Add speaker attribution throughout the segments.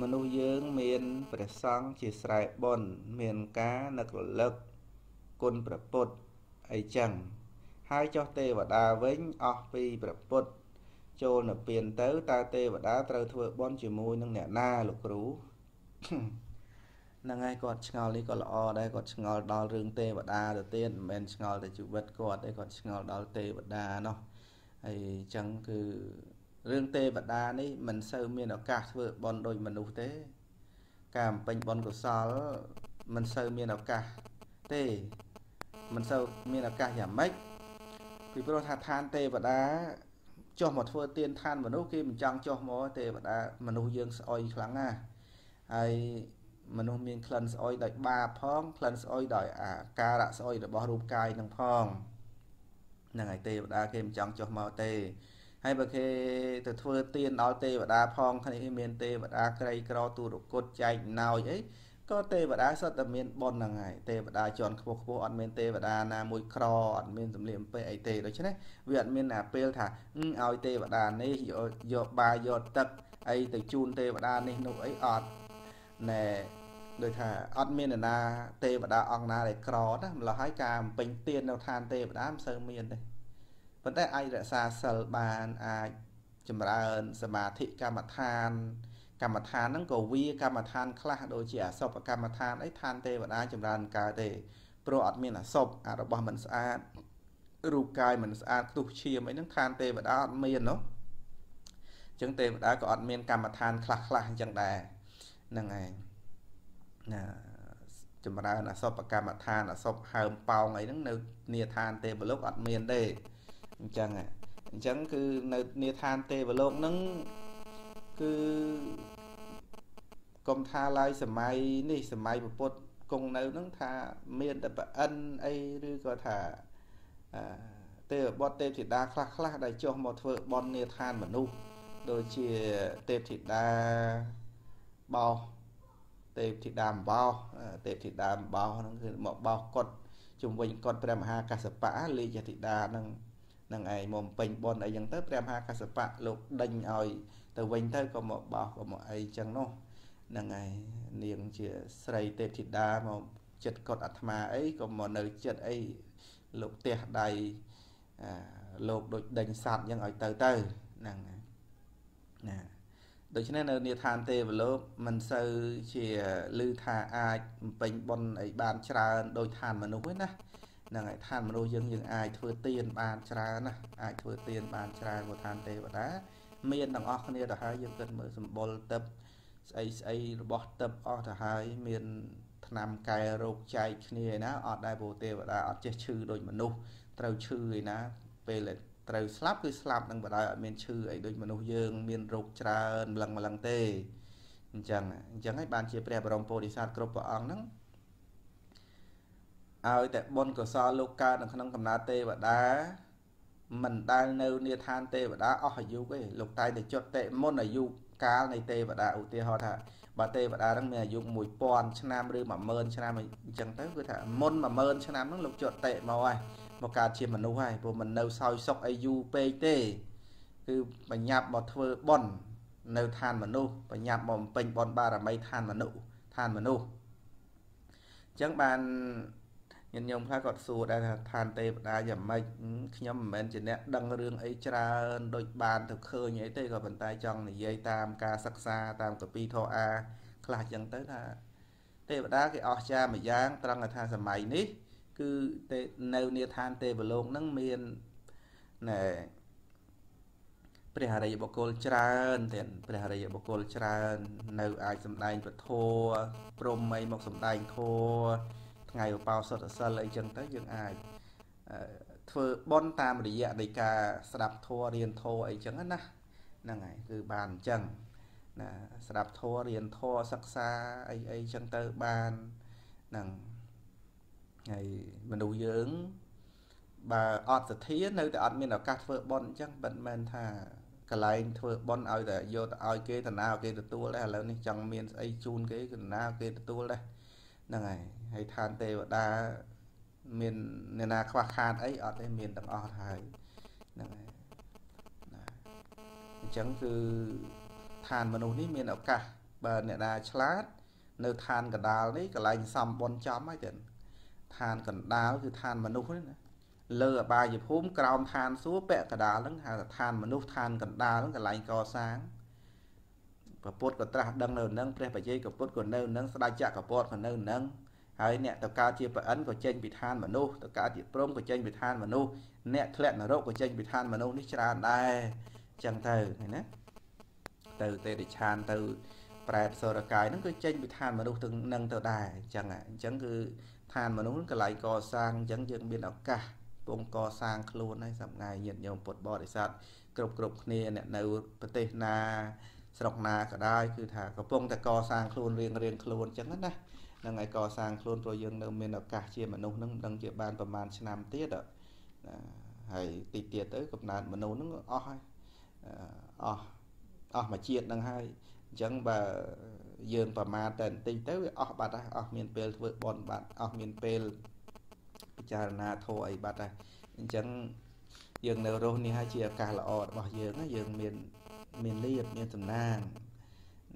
Speaker 1: មនុស្សយើងមានព្រះសង្ឃជាស្រែបុណ្យមានការនឹករលឹកគុណព្រះពុទ្ធអីចឹងហើយចុះទេវតាវិញអស់ពីព្រះពុទ្ធចូលនៅពៀនទៅតើទេវតាត្រូវធ្វើបុណ្យជាមួយនឹងអ្នកណាលោកគ្រូហ្នឹងហើយគាត់ឆ្ងល់នេះក៏ល្អដែរគាត់ឆ្ងល់ដល់រឿងទេវតាទៅទៀតមិនមែនឆ្ងល់តែជីវិតគាត់ទេគាត់ឆ្ងល់ដល់ទេវតានោះហើយអញ្ចឹងគឺ រឿងទេវតានេះមិនសូវមានឱកាសធ្វើបន់ដូចមនុស្សទេ ការបំពេញបន់កុសលមិនសូវមានឱកាសទេមិនសូវមានឱកាសយ៉ាងម៉េចពីព្រោះថាឋានទេវតាចុះមកធ្វើទានឋានមនុស្សគេមិនចង់ចុះមកទេវតាមនុស្សយើងស្អុយខ្លាំងណាស់ហើយមនុស្សមានក្លិនស្អុយដោយបាបផងក្លិនស្អុយដោយអាការៈស្អុយរបស់រូបកាយនឹងផងហ្នឹងហើយទេវតាគេមិនចង់ចុះមកទេ ហើយបើគេទៅធ្វើទានដល់ទេវតាផងគ្នាមានទេវតាក្រីក្រទូរគុតចែកណោចអីក៏ទេវតាសុទ្ធតែមានប៉ុនហ្នឹងហើយទេវតាជាន់ខ្ពស់ខ្ពស់អត់មានទេវតាណាមួយក្រអត់មានសម្លៀកបំពាក់អីទេដូច្នេះវាអត់មានអាពេលថាឲ្យទេវតានេះយកយកបាយយកទឹកអីទៅជូនទេវតានេះនោះអីអត់ណែដូចថាអត់មានណាទេវតាអង្គណាដែលក្រណាម្ល៉េះហើយការបំពេញទាននៅឋានទេវតាមិនសូវមានទេ ប៉ុន្តែអាចរក្សាសិលបានអាចចម្រើនសមាធិកម្មដ្ឋាន កម្មដ្ឋានហ្នឹងក៏វាកម្មដ្ឋានខ្លះដូចជាអសុបកម្មដ្ឋានអីឋានទេវតាចម្រើនកើតទេព្រោះអត់មានអសុបអារបស់មិនស្អាតរូបកាយមិនស្អាតខ្ទុះឈាមអីហ្នឹងឋានទេវតាអត់មានណោះអញ្ចឹងទេវតាក៏អត់មានកម្មដ្ឋានខ្លះខ្លះអញ្ចឹងដែរហ្នឹងឯងណាចម្រើនអសុបកម្មដ្ឋានអសុបហើមប៉ោងអីហ្នឹងនៅនីឋានទេវលោកអត់មានទេ អញ្ចឹងអញ្ចឹងគឺនៅនីឋានទេវលោកហ្នឹងគឺកុំថាឡើយសម័យនេះសម័យពុទ្ធគង់នៅហ្នឹងថាមានតែប្រអិនអីឬក៏ថាទេវបុត្រទេពធីតាខ្លះខ្លះដែលចុះមកធ្វើបន់នីឋានមនុស្សដូចជាទេពធីតាបោទេពធីតាអំបោសទេពធីតាអំបោសហ្នឹងគឺមកបោសកត់ជំវិញកត់ព្រះមហាកសបៈលេខធីតាហ្នឹង នឹងឯងមកពេញបនអីចឹងទៅព្រះមហាកសបៈលោកដេញឲ្យទៅវិញទៅក៏មកបោសក៏មកអីចឹងនោះនឹងឯងនាងជាស្រីទេពធីតាមកចិត្តកត់អាត្មាអីក៏មកនៅចិត្តអីលោកផ្ទះដៃលោកដូចដេញសัตว์ចឹងឲ្យទៅទៅហ្នឹងណាដូច្នេះនៅនាឋានទេវលោកមិនសូវជាឮថាអាចបំពេញបុណ្យអីបានច្រើនដោយឋានមនុស្សទេណា ហ្នឹងហើយឋានមនុស្សយើងយើងអាចធ្វើទានបានច្រើនណាអាចធ្វើទានបានច្រើនមកឋានទេវតាមានទាំងអស់គ្នាទៅហើយយើងគិតមើលសម្បុរទឹកស្អីស្អីរបស់ទឹកអស់ទៅហើយមានថ្នាំកែរោគចែកគ្នាឯណាអត់ដែរព្រោះទេវតាអត់ចេះឈឺដូចមនុស្សត្រូវឈឺឯណាពេលត្រូវស្លាប់គឺស្លាប់នឹងបដ ாய் អត់មានឈឺអីដូចមនុស្សយើងមានរោគច្រើនម្លឹងម្លឹងទេអញ្ចឹងអញ្ចឹងហើយបានជាព្រះបរមពោធិសត្វគ្រប់ព្រះអង្គហ្នឹង ឲ្យតែបុណ្យកុសលលោកកើតនៅក្នុងកំណើតទេវតាមិនដែលនៅនាឋានទេវតាអស់អាយុទេលោកតែតែចុតតេមុនអាយុកាលនៃទេវតាឧទាហរណ៍ថាបើទេវតាហ្នឹងមានអាយុ1000ឆ្នាំឬ10000ឆ្នាំអញ្ចឹងទៅគឺថាមុន10000ឆ្នាំហ្នឹងលោកចុតតេមកហើយមកកើតជាមនុស្សហើយព្រោះមិននៅសោយសុខអីយូរពេកទេគឺបញ្ញាប់មកធ្វើបន់នៅឋានមនុស្សបញ្ញាប់មកបំពេញបន់បារមីឋានមនុស្សឋានមនុស្សអញ្ចឹងបាន ញាតិញោមខ្លះគាត់សួរដែរថាឋានទេវតាយ៉ាងម៉េចខ្ញុំមិនមែនជាអ្នកដឹងរឿងអីច្រើនដូចបានទៅឃើញអីទេក៏ប៉ុន្តែចង់និយាយតាមការសិក្សាតាមកពីធរអាខ្លះអញ្ចឹងទៅថាទេវតាគេអស្ចារ្យមួយយ៉ាងត្រង់ថាសម័យនេះ គឺទេនៅនាឋានទេវលោកនឹងមានណែព្រះអរិយបុគ្គលច្រើនទៀតព្រះអរិយបុគ្គលច្រើន នៅអាចសំដែងពធព្រមអីមកសំដែងធัว ថ្ងៃឧបោសថសិលអីចឹងទៅយើងអាចធ្វើបន់តាមរយៈនៃការស្ដាប់ធម៌រៀនធម៌អីចឹងណាហ្នឹងហើយគឺបានអញ្ចឹងណាស្ដាប់ធម៌រៀនធម៌សិក្សាអីអីចឹងទៅបានហ្នឹងហើយមនុស្សយើងបើអត់សទ្ធានៅតែអត់មានឱកាសធ្វើបន់អញ្ចឹងមិនមែនថាកន្លែងធ្វើបន់ឲ្យតែយកទៅឲ្យគេតាណាគេទទួលដែរឥឡូវនេះចង់មានស្អីជូនគេតាណាគេទទួលដែរ ហ្នឹងហើយហើយឋានទេវតា មានអ្នកណាខ្វះខាតអីអត់ទេមានទាំងអស់ហើយហ្នឹងហើយណាអញ្ចឹងគឺឋានមនុស្សនេះមានឱកាសបើអ្នកណាឆ្លាត នៅឋានកដាលនេះកន្លែងសំបនចំហើយទៀតឋានកណ្ដាលគឺឋានមនុស្សនេះណាលើអបាយភូមិក្រោមឋានសួគ៌ពាក់កដាលហ្នឹងហៅថាឋានមនុស្សឋានកណ្ដាលហ្នឹងកន្លែងកសាង ព្រះពុទ្ធក៏ត្រាស់ដឹងនៅនឹងព្រះបជាយក៏ពុទ្ធក៏នៅនឹងស្ដេចចក្រពតក៏នៅនឹងហើយអ្នកទៅកើតជាប្រអិនក៏ចេញពីឋានមនុស្សទៅកើតជាព្រំក៏ចេញពីឋានមនុស្សអ្នកធ្លាក់នរកក៏ចេញពីឋានមនុស្សនេះច្រើនដែរអញ្ចឹងទៅឃើញណាទៅទេរិឆានទៅប្រែតសរកាយហ្នឹងគឺចេញពីឋានមនុស្សទាំងនឹងទៅដែរអញ្ចឹងអញ្ចឹងគឺឋានមនុស្សកន្លែងកសាងអញ្ចឹងយើងមានឱកាសពងកសាងខ្លួនហើយសម្ងាយញាតិញោមពុទ្ធបរិស័ទគ្រប់គ្រប់គ្នាអ្នកនៅប្រទេសណា ស្រុកណាក៏ដោយគឺថាកំពុងតែកសាងខ្លួនរៀងរៀងខ្លួនអញ្ចឹងណានឹងឲ្យកសាងខ្លួនព្រោះយើងនៅមានឱកាសជាមនុស្សនឹងមិនដឹងជាបានប្រហែលឆ្នាំទៀតហើយតិចទៀតទៅកំណើតមនុស្សនឹងអស់ហើយអស់អស់មួយជាតិនឹងហើយអញ្ចឹងបើយើងប្រមាថតែបន្តិចទៅវាអស់បាត់ហើយអស់មានពេលធ្វើបន់បាត់អស់មានពេលពិចារណាធម៌អីបាត់ហើយអញ្ចឹងយើងនៅរស់នេះហើយជាឱកាសល្អរបស់យើងយើងមាន មានលៀបមានសំណាង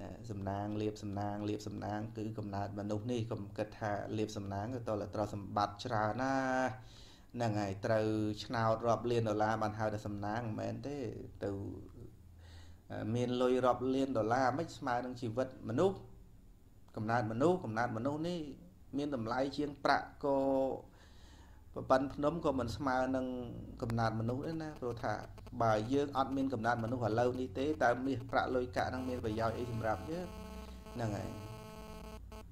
Speaker 1: ណាសំណាងលៀបសំណាងលៀបសំណាង គឺកំណើតមនុស្សនេះកុំគិតថាលៀបសំណាងទៅតលត្រូវសម្បត្តិច្រើនណាហ្នឹងហើយត្រូវឆ្នោតរាប់លានដុល្លារបានហៅថាសំណាងមិនមែនទេទៅមានលុយរាប់លានដុល្លារមិនស្មើនឹងជីវិតមនុស្សកំណើតមនុស្សកំណើតមនុស្សនេះមានតម្លៃជាងប្រាក់ក៏ ប្រព័ន្ធភ្នំក៏មិនស្មើនឹងកំណើតមនុស្សទេណាព្រោះថាបើយើងអត់មានកំណើតមនុស្សឥឡូវនេះទេតើមាសប្រាក់លុយកាក់នឹងមានប្រយោជន៍អីសម្រាប់យើងហ្នឹងហើយ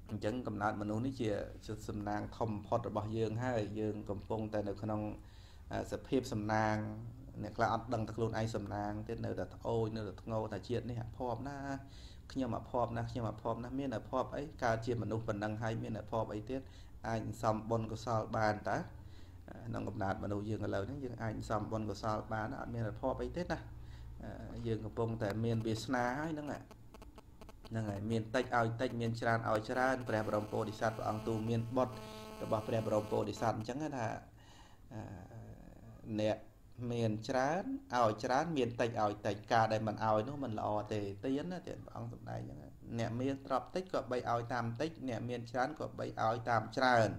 Speaker 1: អញ្ចឹងកំណើតមនុស្សនេះជាសំណាងធំបំផុតរបស់យើងហើយយើងកំពុងតែនៅក្នុងសភាពសំណាងអ្នកខ្លះអត់ដឹងតែខ្លួនឯងសំណាងទៀតនៅតែត្អូយនៅតែធ្ងោថាជាតិនេះអភ័ព្វណាខ្ញុំអភ័ព្វណាខ្ញុំអភ័ព្វណាមានអភ័ព្វអីកើតជាមនុស្សប៉ុណ្ណឹងហើយមានអភ័ព្វអីទៀតអាចសំបុណ្យកុសលបានតើ ក្នុងកំណត់មនុស្សយើងឥឡូវហ្នឹងយើងអាចសំបុណ្យកុសលបានអត់មានអភ័ព្វអីទេណាយើងកំពុងតែមានវាសនាហើយហ្នឹងហ្នឹងហើយមានតិចឲ្យតិចមានច្រើនឲ្យច្រើនព្រះបរមពោធិសត្វព្រះអង្គទូមានបុត្ររបស់ព្រះបរមពោធិសត្វអញ្ចឹងថាអ្នកមានច្រើនឲ្យច្រើនមានតិចឲ្យតិចការដែលមិនឲ្យនោះមិនល្អទេទៀនណាព្រះអង្គសម្ដែងអញ្ចឹងអ្នកមានទ្រព្យតិចក៏បីឲ្យតាមតិចអ្នកមានច្រើនក៏បីឲ្យតាមច្រើន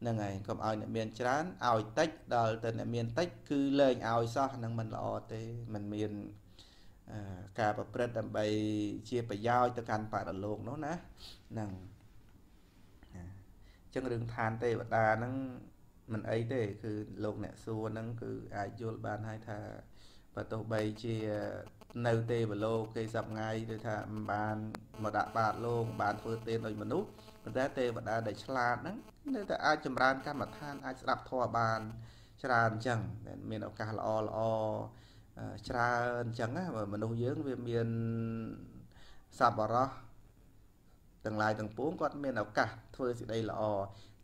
Speaker 1: ហ្នឹងហើយកុំឲ្យអ្នកមានច្រើនឲ្យតិចដល់ទៅអ្នកមានតិចគឺលែងឲ្យសោះហ្នឹងមិនល្អទេมันមានការប្រព្រឹត្តដើម្បីជាប្រយោជន៍ទៅកាន់បរិលោកនោះណាហ្នឹងអញ្ចឹងរឿងឋានទេវតាហ្នឹងមិនអីទេ គឺលោកអ្នកសួរហ្នឹងគឺអាចយល់បានហើយថាបើទោះបីជានៅទេវលោកគេសប្ងាយគឺថាមិនបានមកដាក់បាតលោកបានធ្វើទេដោយមនុស្ស ប៉ុន្តែទេវតាដែលឆ្លាតហ្នឹងនៅតែអាចចម្រើនកម្មដ្ឋានអាចស្ដាប់ធម៌បានច្រើនអញ្ចឹងមានឱកាសល្អល្អច្រើនអញ្ចឹងណាមនុស្សយើងវាមានសប្បុរសទាំងឡាយទាំងពួងគាត់មានឱកាសធ្វើសេចក្តីល្អ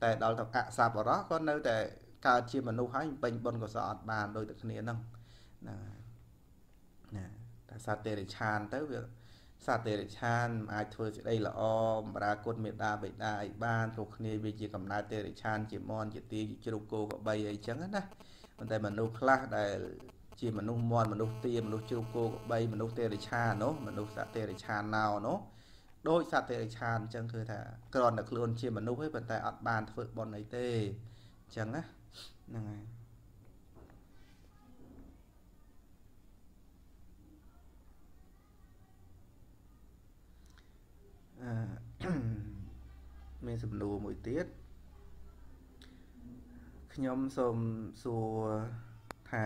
Speaker 1: តែដល់ទៅអសប្បុរសគាត់នៅតែកើតជាមនុស្សហើយពេញបុណ្យកុសលអត់បានដូចតែគ្នាហ្នឹងណាណាតែសត្វទេរិឆានទៅវា សត្វទេរិឆានអាចធ្វើសេចក្តីល្អបម្រើគុណមេដាបិតាអីបានព្រោះគ្នាវាជាកំណើតទេរិឆានជាមន់ជាទីជាជ្រូកគោក្របីអីចឹងណាប៉ុន្តែមនុស្សខ្លះដែលជាមនុស្សមន់មនុស្សទាមនុស្សជ្រូកគោក្របីមនុស្សទេរិឆាននោះមនុស្សសត្វទេរិឆានណោនោះដោយសត្វទេរិឆានអញ្ចឹងគឺថាក្រនតែខ្លួនជាមនុស្សឯងប៉ុន្តែអត់បានធ្វើបុណ្យអីទេអញ្ចឹងណាហ្នឹងហើយ មានសំណួរមួយទៀតខ្ញុំសូមសួរថា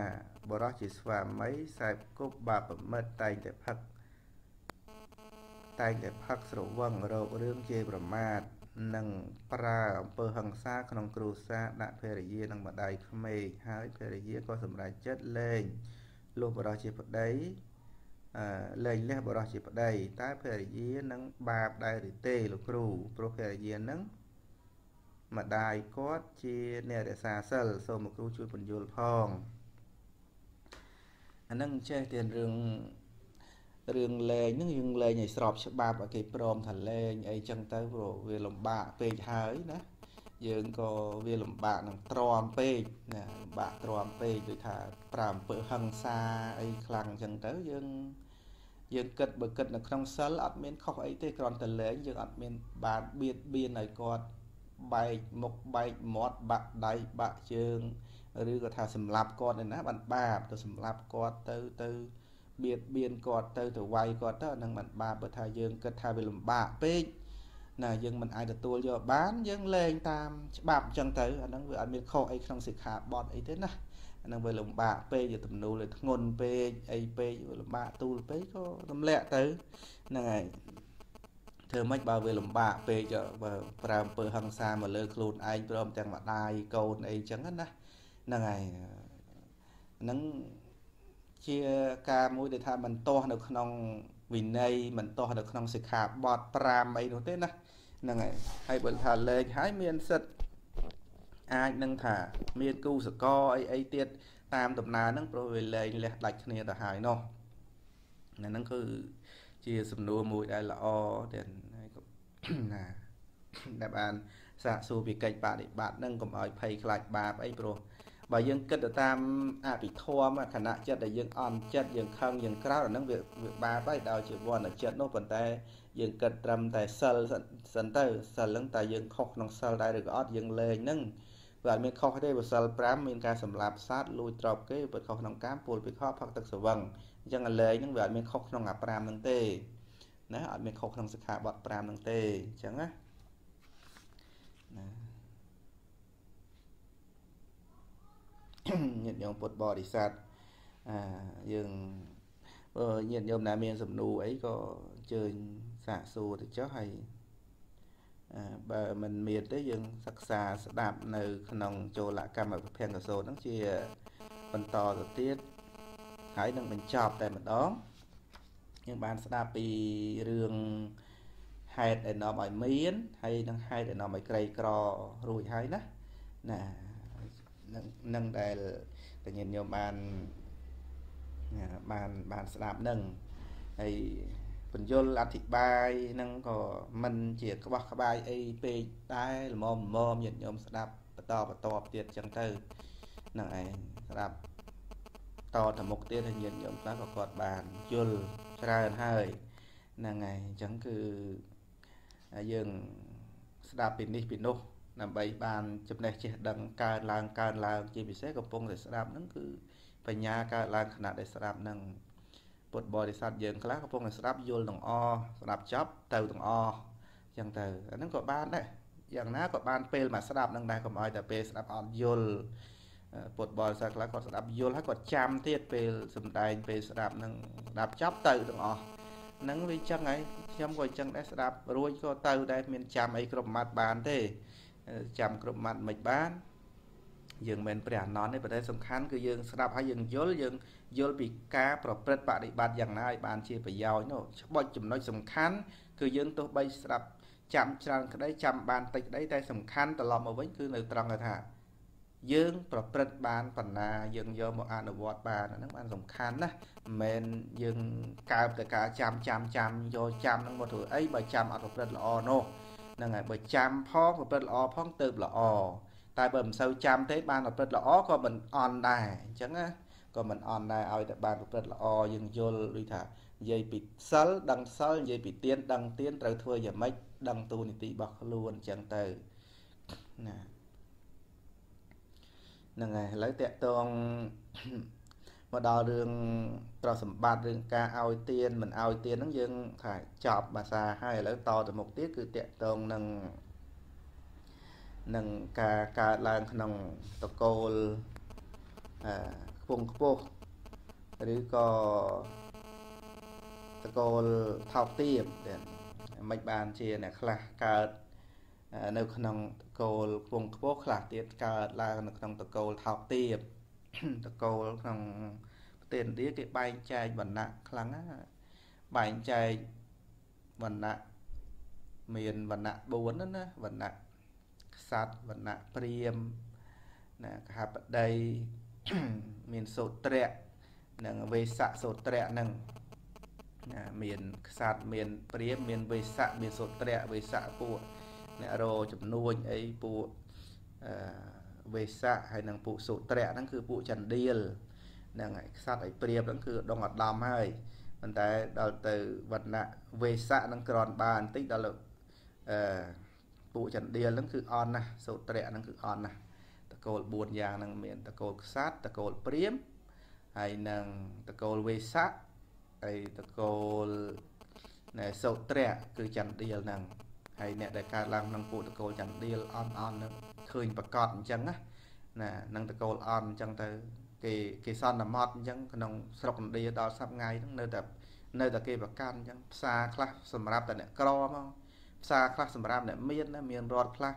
Speaker 1: បរោះជាស្វាមីខ្សែគប់បាបប្រមិតតែងតែផឹកតែងតែផឹកស្រវឹងរោគរឿងជាប្រមាថនិងប្រើអំពើហិង្សាក្នុងគ្រួសារដាក់ភរិយានិងម្ដាយក្មេកហើយភរិយាក៏សម្រេចចិត្តលែងលុះបរោះជាប្តីអឺ លែងលះបរោះជាប្តីតើភរិយានឹងបាបដែរឬទេលោកគ្រូព្រោះភរិយានឹងម្ដាយគាត់ជាអ្នករក្សាសិលសូមលោកគ្រូជួយបញ្យល់ផងអានឹងចេះទៀតរឿងរឿងលេងហ្នឹងយើងលេងឲ្យស្របច្បាប់ឲ្យគេព្រមថាលេងអីចឹងទៅព្រោះវាលំបាកពេកហើយណា យើងក៏វាលំបាកនឹងទ្រាំពេកណាលំបាកទ្រាំពេកដូចថាប្រើអំពើហិង្សាអីខ្លាំងចឹងទៅយើងយើងគិតបើគិតនៅក្នុងសិលអត់មានខុសអីទេគ្រាន់តែលែងយើងអត់មានបានបៀតបៀនឲ្យគាត់បែកមុខបែកមាត់បាក់ដៃបាក់ជើងឬក៏ថាសម្លាប់គាត់ឯណាបានបាបទៅសម្លាប់គាត់ទៅទៅបៀតបៀនគាត់ទៅទៅវាយគាត់ទៅអានឹងបានបាបបើថាយើងគិតថាវាលំបាកពេក ណាយើងមិនអាចទទួលយកបានយើងលែងតាមច្បាប់អញ្ចឹងទៅអាហ្នឹងវាអត់មានខុសអីក្នុងសិក្ខាបទអីទេណាអាហ្នឹងវាលំបាកពេកយកទំនួលឲ្យធ្ងន់ពេកអីពេកលំបាកទូលពេកក៏ទម្លាក់ទៅហ្នឹងហើយធ្វើម៉េចបើវាលំបាកពេកបើប្រើអំពើហិង្សាមកលើខ្លួនឯងព្រមទាំងម្ដាយកូនអីចឹងណាហ្នឹងហើយហ្នឹងជាការមួយដែលថាមិនទាស់នៅក្នុងវិន័យមិនទាស់នៅក្នុងសិក្ខាបទ5អីនោះទេណា ហ្នឹងហើយហើយបើថាលេខហើយមានសិទ្ធអាចនឹងថាមានគូសកអីអីទៀតតាមដំណើរហ្នឹងព្រោះវាលែងលះដាច់គ្នាទៅហើយនោះហ្នឹងគឺជាសំណួរមួយដែលល្អដែលណាដែលបានសាកសួរពីកិច្ចបដិបត្តិហ្នឹងកុំឲ្យភ័យខ្លាចបាបអីព្រោះ បើយើងគិតទៅតាមអភិធម្មខណៈចិត្តដែលយើងអន់ចិត្តយើងខឹងយើងក្រោធអាហ្នឹងវាវាបាបហើយដោយជាវណ្ណចិត្តនោះប៉ុន្តែយើងគិតត្រឹមតែសិលសិនទៅសិលហ្នឹងតែយើងខុសក្នុងសិលដែរឬក៏អត់យើងលែងហ្នឹងវាអត់មានខុសទេបើសិល5មានការសម្លាប់សត្វលួចទ្រព្យគេបើខុសក្នុងកាមពលពិខផឹកទឹកស្វឹងអញ្ចឹងអាលែងហ្នឹងវាអត់មានខុសក្នុងអា5ហ្នឹងទេណាអត់មានខុសក្នុងសិក្ខាបទ5ហ្នឹងទេអញ្ចឹងណាណា ញាតិញោមពុទ្ធបរិស័ទអាយើងបើញាតិញោមណាមានសំណួរអីក៏អញ្ជើញសាកសួរទៅចុះហើយបើមិនមានទេយើងសិក្សាស្ដាប់នៅ ក្នុងចូលកម្មវិភាំងកសោតហ្នឹងជាបន្តទៅទៀតហើយនឹងបញ្ចប់តែម្ដងយើងបានស្ដាប់ពីរឿងហេតុដែលនាំឲ្យមានហើយនឹងហេតុដែលនាំឲ្យក្រីក្ររួចហើយណាណា នឹងនឹងដែលតញាតិញោមបានបានបានស្ដាប់នឹងហើយបញ្យលអធិប្បាយនឹងក៏មិនជាក្បោះក្បាយអីពេកតែល្មមល្មមញាតិញោមស្ដាប់បន្តបន្តទៀតចឹងទៅហ្នឹងឯងស្ដាប់តទៅមុខទៀតហើយញាតិញោមខ្លះក៏គាត់បានយល់ច្រើនហើយហ្នឹងហើយអញ្ចឹងគឺយើងស្ដាប់ពីនេះពីនោះ ដើម្បីបានចំណេះចេះដឹងកើនឡើងកើនឡើងជាពិសេសកំពុងតែស្ដាប់ហ្នឹងគឺបញ្ញាកើតឡើងខណៈដែលស្ដាប់ហ្នឹងពុទ្ធបរិស័ទយើងខ្លះកំពុងតែស្ដាប់យល់ទាំងអស្ដាប់ចប់ទៅទាំងអអញ្ចឹងទៅអាហ្នឹងក៏បានដែរយ៉ាងណាក៏បានពេលមកស្ដាប់នឹងដែរកុំឲ្យតែពេលស្ដាប់អត់យល់ពុទ្ធបរិស័ទខ្លះគាត់ស្ដាប់យល់ហើយគាត់ចាំទៀតពេលសំដែងពេលស្ដាប់នឹងស្ដាប់ចប់ទៅទាំងអស់ហ្នឹងវាចឹងហើយខ្ញុំក៏ចឹងដែរស្ដាប់រួចក៏ទៅដែរមានចាំអីគ្រប់ម៉ាត់បានទេ ចាំគ្រប់ម៉ាត់មិនបានយើងមិនព្រះអនន្តទេប៉ុន្តែសំខាន់គឺយើងស្ដាប់ហើយយើងយល់យើងយល់ពីការប្រព្រឹត្តបដិបត្តិយ៉ាងណាឲ្យបានជាប្រយោជន៍នោះច្បត់ចំណុចសំខាន់គឺយើងទោះបីស្ដាប់ចាំច្រើនក្តីចាំបានតិចក្តីតែសំខាន់ត្រឡប់មកវិញគឺនៅត្រង់ថា យើង ប្រព្រឹត្តបានបណ្ណាយើងយកមកអនុវត្តបានហ្នឹងបានសំខាន់ណាស់មិនមែនយើងកើបតែការចាំចាំចាំយកចាំហ្នឹងមកធ្វើអីបើចាំអត់ប្រព្រឹត្តល្អនោះ ហ្នឹងហើយបើចាំផងប្រព្រឹត្តល្អផងទៅល្អតែបើមិនសូវចាំទេបានប្រព្រឹត្តល្អក៏មិនអន់ដែរអញ្ចឹងណាក៏មិនអន់ដែរឲ្យតែបានប្រព្រឹត្តល្អយើងយល់ដូចថានិយាយពីសិលដឹងសិលនិយាយពីទៀនដឹងទៀនត្រូវធ្វើយ៉ាងម៉េចដឹងទូនីតិរបស់ខ្លួនអញ្ចឹងទៅណាហ្នឹងហើយឥឡូវតកតង មកដល់រឿងប្រសម្បត្តិរឿងការឲ្យទៀនមិនឲ្យទៀនហ្នឹងយើងថាចប់ភាសាហើយឥឡូវតទៅមុខទៀតគឺតកតងនឹងនឹងការកើតឡើងក្នុងតកូលអឺខ្ពង់ខ្ពស់ឬក៏តកូលថោកទាបមិនបានជាអ្នកខ្លះកើតនៅក្នុងតកូលខ្ពង់ខ្ពស់ខ្លះទៀតកើតឡើងនៅក្នុងតកូលថោកទាប តកូលក្នុងប្រទេសឥណ្ឌាគេបែងចែកវណ្ណៈខ្លាំងណាបែងចែកវណ្ណៈមានវណ្ណៈ4ណាវណ្ណៈក្សត្រវណ្ណៈព្រាមណាកហបតីមានសូត្រៈនិងវេសៈសូត្រៈនឹងណាមានក្សត្រមានព្រាមមានវេសៈមានសូត្រៈវេសៈពួកអ្នករចំនួនអីពួកអឺ វេសៈហើយនិងពួកសូត្រៈហ្នឹងគឺពួកចន្ទាលហ្នឹងហើយខ្សត្រឲ្យព្រាបហ្នឹងគឺដងអដំហើយប៉ុន្តែដល់ទៅវណ្ណៈវេសៈនឹងក្រនបាបន្តិចដល់អឺពួកចន្ទាលហ្នឹងគឺអន់ណាស់សូត្រៈហ្នឹងគឺអន់ណាស់តកូល4យ៉ាងហ្នឹងមានតកូលខ្សាត់តកូលព្រាមហើយនឹងតកូលវេសៈហើយតកូលណែសូត្រៈគឺចន្ទាលហ្នឹងហើយអ្នកដែលកើតឡើងក្នុងពួកតកូលចន្ទាលអន់អន់ហ្នឹង ឃើញប្រកាសអញ្ចឹងណាណានឹងតកូលអន់អញ្ចឹងទៅគេគេសន្មត់អញ្ចឹងក្នុងស្រុកឥណ្ឌាដល់សប្ងៃហ្នឹងនៅតែនៅតែគេប្រកាន់អញ្ចឹងផ្សារខ្លះសម្រាប់តែអ្នកក្រមកផ្សារខ្លះសម្រាប់អ្នកមានណាមានរត់ខ្លះ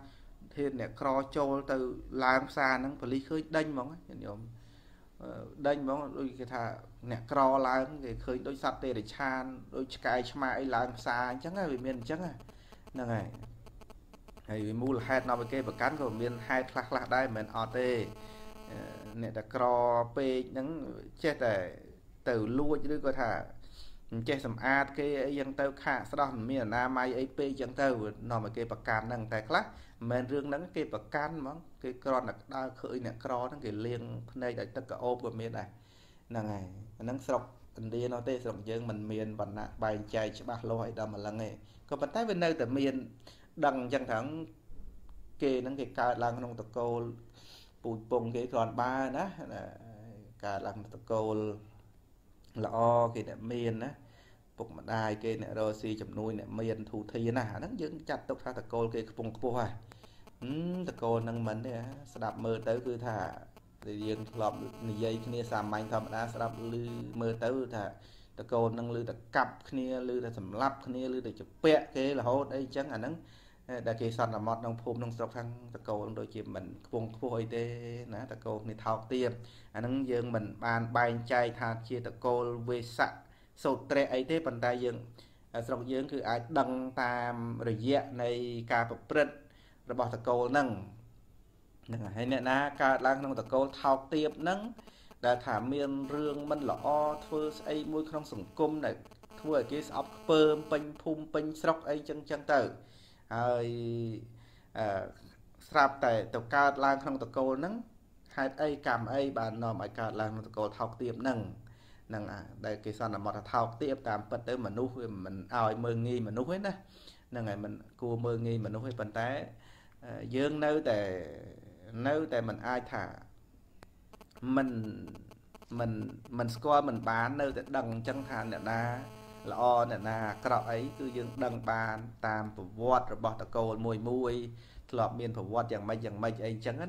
Speaker 1: ធានអ្នកក្រចូលទៅឡើងផ្សារហ្នឹងប៉ូលីសឃើញដេញហ្មងញាតិញោមដេញហ្មងដូចគេថាអ្នកក្រឡើងគេឃើញដូចសត្វទេរិឆានដូចឆ្កែឆ្មាអីឡើងផ្សារអញ្ចឹងវាមានអញ្ចឹងហ្នឹងហើយ ហើយមូលហេតុនាំឲ្យគេប្រកាន់ក៏មានហេតុខ្លះខ្លះដែរមិនមែនអត់ទេអ្នកតែក្រពេកហ្នឹងចេះតែទៅលួចឬក៏ថាមិនចេះសម្អាតគេអីយ៉ាងទៅខាកស្ដោះមិនមានអនាម័យអីពេកយ៉ាងទៅនាំឲ្យគេប្រកាន់ហ្នឹងតែខ្លះមិនមែនរឿងហ្នឹងគេប្រកាន់ហ្មងគេគ្រាន់តែដើរឃើញអ្នកក្រហ្នឹងគេលៀងភ្នែកឲ្យទឹកកោបក៏មានដែរហ្នឹងហើយអាហ្នឹងស្រុកឥណ្ឌានោះទេស្រុកយើងមិនមានវណ្ណៈបែងចែកច្បាស់លាស់អីដល់ម្លឹងទេក៏ប៉ុន្តែវានៅតែមាន ដឹងអញ្ចឹងថាគេហ្នឹងគេកើតឡើងក្នុងតកូលពូជពងគេគ្រាន់បើណាកើតឡើងតកូលល្អគេអ្នកមានណាពុកម្ដាយគេអ្នករស់ស៊ីជំនួយអ្នកមានធូធាណាអាហ្នឹងយើងចាត់ទុកថាតកូលគេខ្ពង់ខ្ពស់ហើយតកូលហ្នឹងមិនទេស្ដាប់មើលទៅគឺថាយើងធ្លាប់និយាយគ្នាសាមញ្ញធម្មតាស្ដាប់ឮមើលទៅថាតកូលនឹងឮតែកាប់គ្នាឮតែសម្លាប់គ្នាឮតែជពាក់គេរហូតអីចឹងអាហ្នឹង ដែលគេសន្មត់ក្នុងភូមិក្នុងស្រុកខាងតកូលដូចជាមិនខ្ពង់ខ្ពស់អីទេណាតកូលនេះថោកទាបអាហ្នឹងយើងមិនបានបែងចែកថាជាតកូលវេស័កសោត្រៈអីទេប៉ុន្តែយើងស្រុកយើងគឺអាចដឹងតាមរយៈនៃការប្រព្រឹត្តរបស់តកូលហ្នឹងហ្នឹងហើយអ្នកណាកើតឡើងក្នុងតកូលថោកទាបហ្នឹងដែលថាមានរឿងមិនល្អធ្វើស្អីមួយក្នុងសង្គមដែលធ្វើឲ្យគេស្អប់ខ្ពើមពេញភូមិពេញស្រុកអីចឹងចឹងទៅ ហើយអឺស្រាប់តែទៅកើតឡើងក្នុងតកូលហ្នឹងហេតុអីកម្មអីបាននាំឲ្យកើតឡើងក្នុងតកូលថោកទាបហ្នឹងហ្នឹងដែលគេសន្មតថាថោកទាបតាមពិតទៅមនុស្សវាមិនឲ្យមើងងាយមនុស្សទេណាហ្នឹងហើយមិនគួរមើងងាយមនុស្សទេប៉ុន្តែយើងនៅតែនៅតែមិនអាចថាមិនមិនមិនស្គាល់មិនបាននៅតែដឹងអញ្ចឹងថាអ្នកណា ល្អអ្នកណាអាក្រក់អីគឺយើងដឹងបានតាមប្រវត្តិរបស់តកូលមួយមួយធ្លាប់មានប្រវត្តិយ៉ាងម៉េចយ៉ាងម៉េចអីអញ្ចឹងណា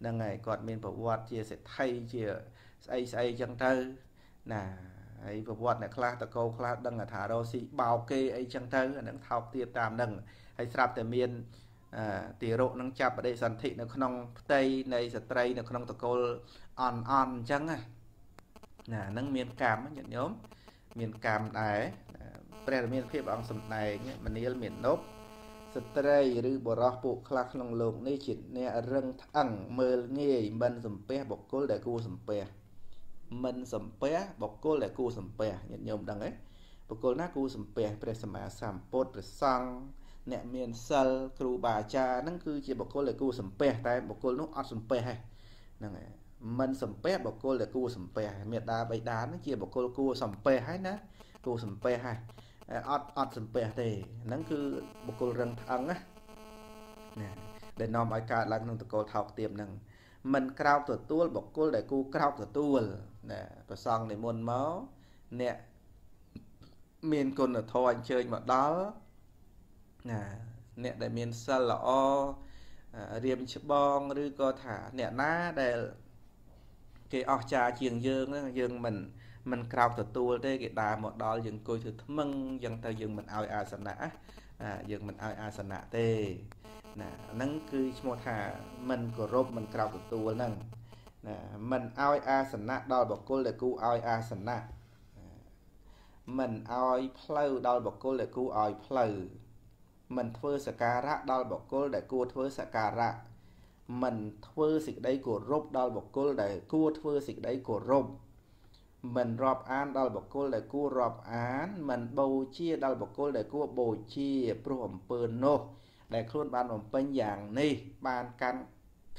Speaker 1: ហ្នឹងហើយគាត់មានប្រវត្តិជាសេដ្ឋីជាស្អីស្អីអញ្ចឹងទៅណាហើយប្រវត្តិអ្នកខ្លះតកោខ្លះដឹងថារោស៊ីបោកគេអីចឹងទៅអានឹងថោកទាបតាមនឹងហើយស្រាប់តែមានទារកនឹងចាប់បដិសន្ធិនៅក្នុងផ្ទៃនៃស្ត្រីនៅក្នុងតកូលអន់អន់អញ្ចឹងណាណាហ្នឹងមានកម្មញាតិញោម មានកម្មដែរព្រះរាមាភិបអង្គសំដែងមនាលមាននប់ស្ត្រីឬបរោះពួកខ្លះក្នុងលោកនេះជាអ្នករឹងថ្អឹងមើលងាយមិនសំពះបុគ្គលដែលគួរសំពះមិនសំពះបុគ្គលដែលគួរសំពះញាតិញោមដឹងទេបុគ្គលណាគួរសំពះព្រះសម្មាសម្ពុទ្ធព្រះសង្ឃអ្នកមានសិលគ្រូបាអាចារ្យហ្នឹងគឺជាបុគ្គលដែលគួរសំពះតែបុគ្គលនោះអត់សំពះហ្នឹងហើយ មិនសំពះបុគ្គលដែលគួរសំពះមេដាបៃតាហ្នឹងជាបុគ្គលគួរសំពះហើយណាគួរសំពះហើយអត់អត់សំពះទេហ្នឹងគឺបុគ្គលរឹងថ្អឹងណាណាដែលនាំឲ្យកើតឡើងក្នុងតកូលថោកទាបហ្នឹងមិនក្រោកទទួលបុគ្គលដែលគូក្រោកទទួលណាប្រសងនិមន្តមកអ្នកមានគុណធម៌អញ្ជើញមកដល់ណាអ្នកដែលមានសិលល្អរៀមច្បងឬក៏ថាអ្នកណាដែល គេអស្ចារ្យជាងយើងហ្នឹងយើងមិនមិនក្រោកទទួលទេគេដើរមកដល់យើងអង្គុយធ្វើថ្មឹងយ៉ាងទៅយើងមិនឲ្យអាសនៈយើងមិនឲ្យអាសនៈទេណាហ្នឹងគឺឈ្មោះថាមិនគោរពមិនក្រោកទទួលហ្នឹងណាមិនឲ្យអាសនៈដល់បុគ្គលដែលគូឲ្យអាសនៈមិនឲ្យផ្លូវដល់បុគ្គលដែលគូឲ្យផ្លូវមិនធ្វើសការៈដល់បុគ្គលដែលគួរធ្វើសការៈ មិនធ្វើសេចក្តីគោរពដល់បុគ្គលដែលគួរធ្វើសេចក្តីគោរពមិនរាប់អានដល់បុគ្គលដែលគួររាប់អាន មិនបូជាដល់បុគ្គលដែលគួរបូជាព្រោះអំពើនោះដែលខ្លួនបានបំពេញយ៉ាងនេះ បានកាន់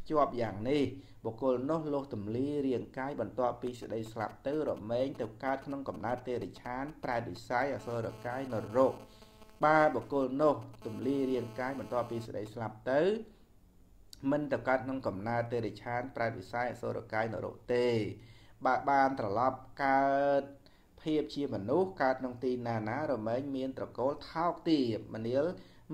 Speaker 1: ជាប់យ៉ាងនេះបុគ្គលនោះលោះទម្លារាងកាយបន្ទាប់ពីសេចក្តីស្លាប់ទៅរមែងទៅកើតក្នុងកំណើតទេរិឆានប្រែវិស័យអសុរកាយនរកបើបុគ្គលនោះទម្លារាងកាយបន្ទាប់ពីសេចក្តីស្លាប់ទៅ មិនទៅកើតក្នុងកំណើតទេរិឆានប្រែវិស័យអសុរកាយនរកទេ បើបានត្រឡប់កើតភាពជាមនុស្សកើតក្នុងទីណាណារមែងមានត្រកូលថោកទាបមនាល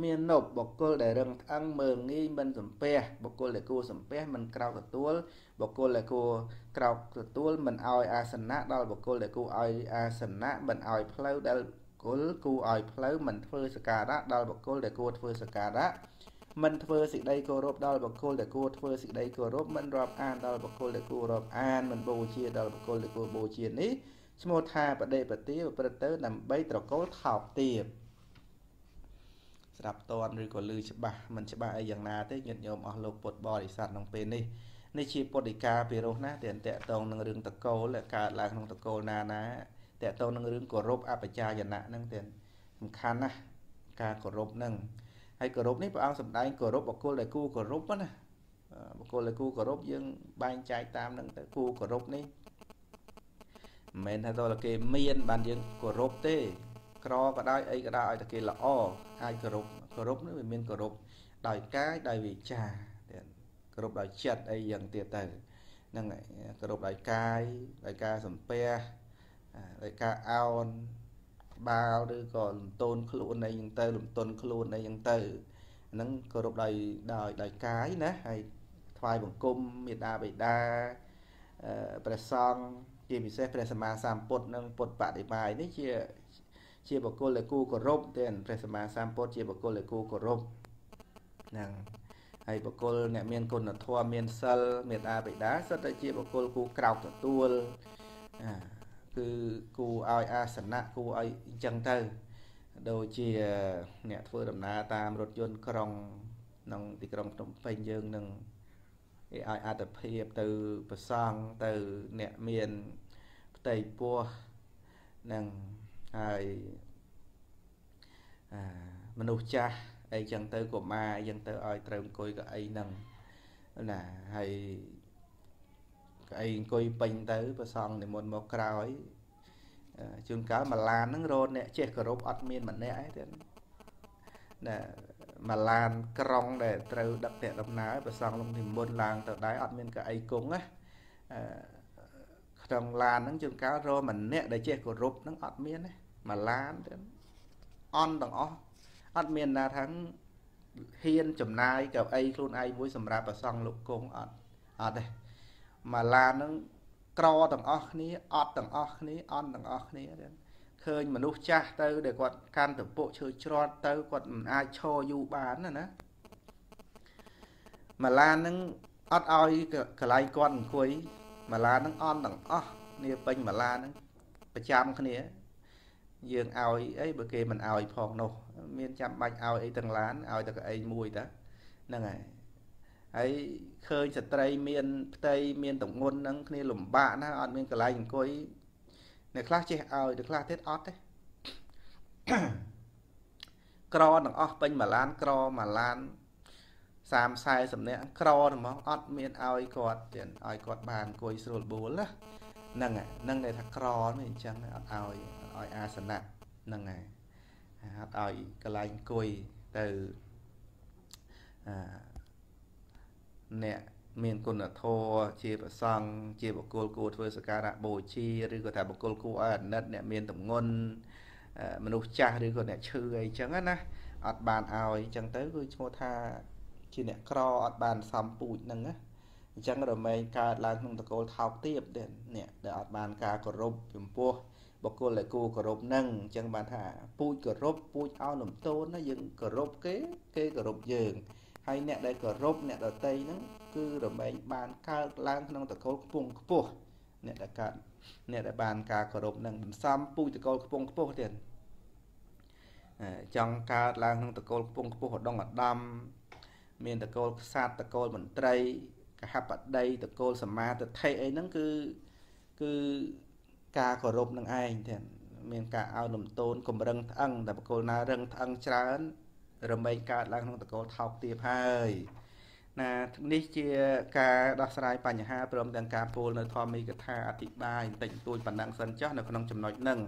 Speaker 1: មាននប់បុគ្គលដែលរឹងថ្អឹងមើងងាយមិនសំពះបុគ្គលដែលគួរសំពះមិនក្រោកទទួលបុគ្គលដែលគួរក្រោកទទួលមិនឲ្យអាសនៈដល់បុគ្គលដែលគួរឲ្យអាសនៈមិនឲ្យផ្លូវដែលបុគ្គលគួរឲ្យផ្លូវមិនធ្វើសការៈដល់បុគ្គលដែលគួរធ្វើសការៈ មិនធ្វើសេចក្តីគោរពដល់បុគ្គលដែលគួរធ្វើសេចក្តីគោរពមិនរាប់អានដល់បុគ្គលដែលគួររាប់អានមិនបូជាដល់បុគ្គលដែលគួរបូជានេះឈ្មោះថាបដិបទាប្រព្រឹត្តទៅដើម្បីត្រកូលថោកទាបស្ដាប់តនឬក៏ឮច្បាស់មិនច្បាស់អីយ៉ាងណាទេញាតិញោមអស់លោកពុទ្ធបរិស័ទក្នុងពេលនេះនេះជាពុទ្ធិកាពិរោះណាតែតកតងនឹងរឿងតកូលកើតឡើងក្នុងតកូលណាណាតកតងនឹងរឿងគោរពអបជាយណៈហ្នឹងតែសំខាន់ណាស់ការគោរពហ្នឹង ហើយគោរពនេះព្រះអង្គសម្ដែងគោរពបុគ្គលដែលគូគោរពណាបុគ្គលដែលគូគោរពយើងបែងចែកតាមនឹងទៅគូគោរពនេះមិនមែនថាតើគេមានបានយើងគោរពទេក្រក៏ដោយអីក៏ដោយឲ្យតែគេល្អអាចគោរពគោរពនេះវាមានគោរពដោយកាយដោយវាចាទៀតគោរពដោយចិត្តអីយ៉ាងទៀតទៅហ្នឹងហើយគោរពដោយកាយដោយការសំពះដោយការអោន បាវឬក៏លំទោនខ្លួនអីយ៉ាងទៅលំទន់ខ្លួនអីយ៉ាងទៅហ្នឹងគោរពដោយដោយដោយកាយណាហើយថ្វាយបង្គំមេដាបិតាព្រះសង្ឃជាពិសេសព្រះសម្មាសម្ពុទ្ធនិងពុទ្ធបដិបាយនេះជាជាបុគ្គលដែលគូគោរពទេព្រះសម្មាសម្ពុទ្ធជាបុគ្គលដែលគូគោរពហ្នឹងហើយបុគ្គលអ្នកមានគុណធម៌មានសិលមេត្តាបិតាសុទ្ធតែជាបុគ្គលគូក្រោកទទួល គឺគូឲ្យអាសនៈគូឲ្យអញ្ចឹងទៅដូចជាអ្នកធ្វើដំណើរតាមរថយន្តក្រុងក្នុងទីក្រុងភ្នំពេញយើងនឹងគេឲ្យអត្តភាពទៅប្រសង់ទៅអ្នកមានផ្ទៃពោះនឹងហើយអាមនុស្សចាស់អីចឹងទៅកុមារអីចឹងទៅឲ្យត្រូវអង្គុយកៅអីហ្នឹងណាហើយ កៅអីអង្គុយពេញទៅប្រសងនិមន្តមកក្រោយជួនកាលមួយឡានហ្នឹងរត់អ្នកចេះគោរពអត់មានម្នាក់ឯងទៀតណាមួយឡានក្រុងដែលត្រូវដឹកអ្នកដំណើរប្រសងលំនិមន្តឡើងទៅដែរអត់មានកៅអីគង់ណាក្នុងឡានហ្នឹងជួនកាលរកម្នាក់ដែលចេះគោរពហ្នឹងអត់មានណាមួយឡានទៀតអន់ទាំងអស់អត់មានណាថាហ៊ានចំណាយកៅអីខ្លួនឯងមួយសម្រាប់ប្រសង់លោកគង់អត់អត់ទេ មួយឡានហ្នឹងក្រទាំងអស់គ្នាអត់ទាំងអស់គ្នាអន់ទាំងអស់គ្នាទៀតឃើញមនុស្សចាស់ទៅដែលគាត់កាន់តពុកឈើច្រត់ទៅគាត់មិនអាចឈរយូរបានណាណាមួយឡានហ្នឹងអត់ឲ្យកន្លែងគាត់អង្គុយមួយឡានហ្នឹងអន់ទាំងអស់គ្នាពេញមួយឡានហ្នឹងប្រចាំគ្នាយើងឲ្យអីបើគេមិនឲ្យផងនោះ មានចាំបាច់ឲ្យអីទាំងឡានឲ្យតែកៅអីមួយតាហ្នឹងហើយ ហើយឃើញស្ត្រីមានផ្ទៃមានតងន់ហ្នឹងគ្នាលំបាកណាអត់មានកន្លែងអង្គុយអ្នកខ្លះចេះឲ្យអ្នកខ្លះទៀតអត់ទេក្រទាំងអស់ពេញមួយឡានក្រមួយឡាន30 40នាក់ក្រហ្មងអត់មានឲ្យគាត់ទៀតឲ្យគាត់បានអង្គុយស្រួលបួលណាហ្នឹងហ្នឹងដែលថាក្រនេះអញ្ចឹងអត់ឲ្យឲ្យអាសនៈហ្នឹងហើយអត់ឲ្យកន្លែងអង្គុយទៅអ អ្នកមានគុណធម៌ជាប្រសង់ជាបុគ្គលគួរធ្វើសក្ការៈបូជាឬក៏ថាបុគ្គលគួរឲ្យអាណិតអ្នកមានតម្ងន់មនុស្សចាស់ឬក៏អ្នកឈឺអីចឹងណាអត់បានឲ្យចឹងទៅគឺឈ្មោះថាជាអ្នកក្រអត់បានសំពូជហ្នឹងណាអញ្ចឹងរមែងកើតឡើងក្នុងតកូលថោកទាបទៀតអ្នកដែលអត់បានការគោរពចំពោះបុគ្គលដែលគួរគោរពនឹងអញ្ចឹងបានថាពូជគោរពពូជឲ្យលំទោនណាយើងគោរពគេគេគោរពយើង ហើយអ្នកដែលគោរពអ្នកដតីហ្នឹងគឺរមែងបានកើតឡើងក្នុងតកូលខ្ពង់ខ្ពស់អ្នកដែលកើតអ្នកដែលបានការគោរពនឹងសំពូជតកូលខ្ពង់ខ្ពស់ទៀតចង់កើតឡើងក្នុងតកូលខ្ពង់ខ្ពស់ឧត្តមឧត្តមមានតកូលខ្សាត់តកូលមន្ត្រីកហបតីតកូលសមាទិដ្ឋិអីហ្នឹងគឺគឺការគោរពនឹងឯងទៀតមានការឲ្យលំទោនកម្រឹងថ្អឹងតែបកគលណារឹងថ្អឹងច្រើន រមែងកើតឡើងក្នុងតកូលថោកទាបហើយណានេះជាការដោះស្រាយបញ្ហាព្រមទាំងការពោលនៅធម្មីកថាអធិប្បាយបន្តិចបន្តួចប៉ុណ្ណឹងសិនចុះនៅក្នុងចំណុចហ្នឹង